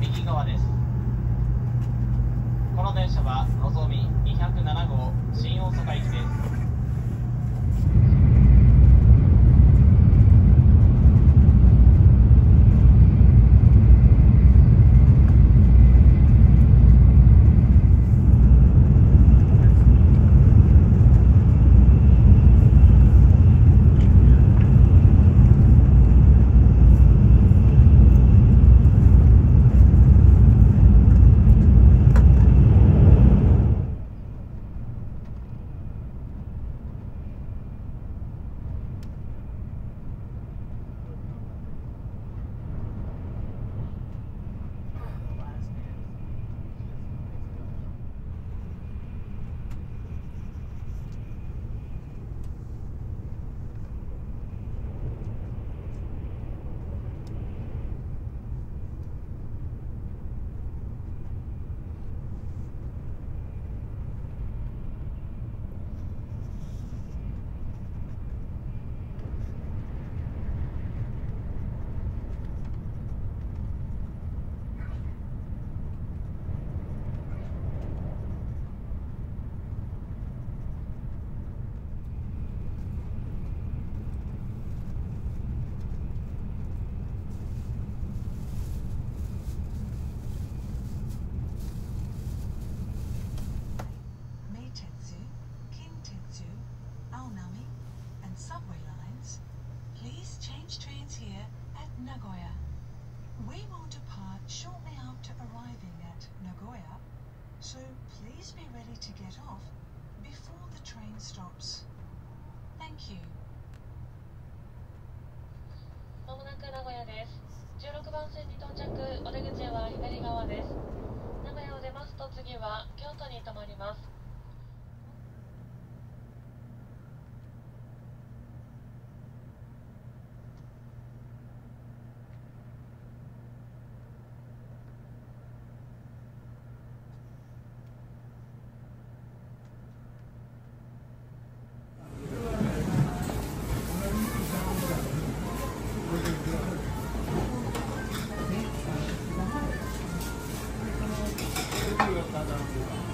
右側です。この電車はのぞみ207号新大阪行きです。Nagoya. We will depart shortly after arriving at Nagoya, so please be ready to get off before the train stops. Thank you. まもなく名古屋です。16番線に到着、お出口は左側です。名古屋を出ますと次は京都に停まります。「Thank you.